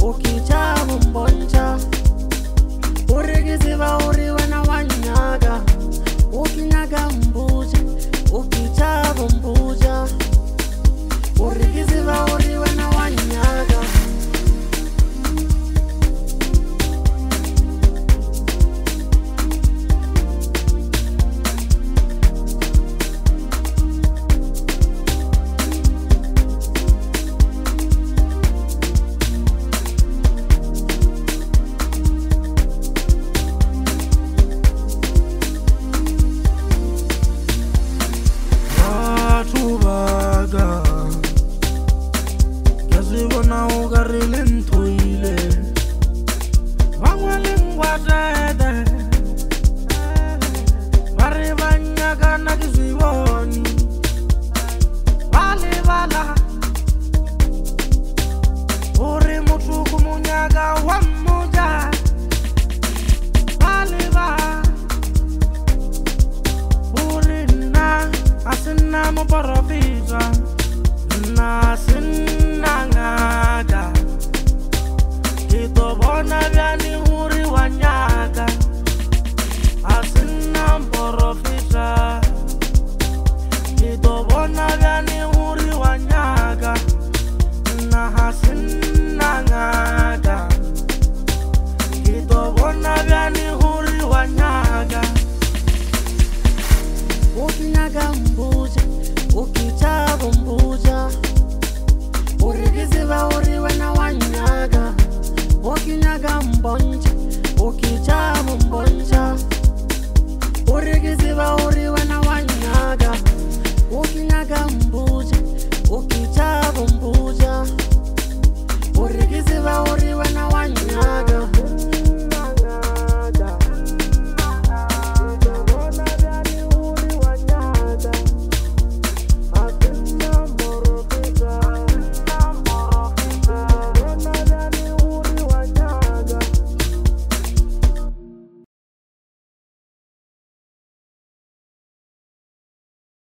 o que re bona o ka re le nthoile bangwe lengwatete ba re banyakana ke se bone ba lebala gore mothoko monyaka wa mmoja ba leba gore nna ga se nna moporofetsa Instagram